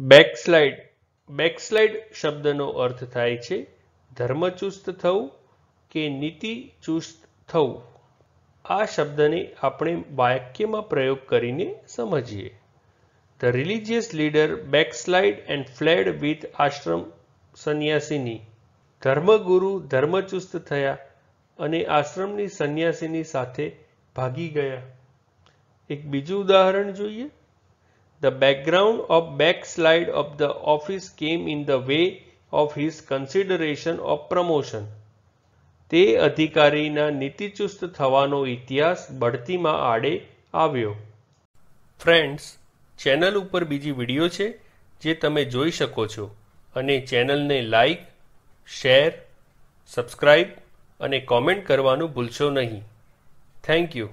બેકસ્લાઇડ. બેકસ્લાઇડ શબ્દનો અર્થ થાય છે ધર્મચુસ્ત થવું કે નીતિચુસ્ત થવું. આ શબ્દને આપણે વાક્યમાં પ્રયોગ કરીને સમજીએ. The religious leader backslide and fled with ashram સંન્યાસીની. ધર્મગુરુ ધર્મચુસ્ત થયા અને આશ્રમની સંન્યાસીની સાથે ભાગી ગયા. એક બીજું ઉદાહરણ જોઈએ. The background of backslide of the office came in the way of his consideration of promotion. તે અધિકારીના નીતિચુસ્ત થવાનો ઇતિહાસ બઢતીમાં આડે આવ્યો. ફ્રેન્ડ્સ ચેનલ ઉપર બીજી વીડિયો છે જે તમે જોઈ શકો છો. અને ચેનલને લાઈક શેર સબસ્ક્રાઈબ અને કોમેન્ટ કરવાનું ભૂલશો નહીં. Thank you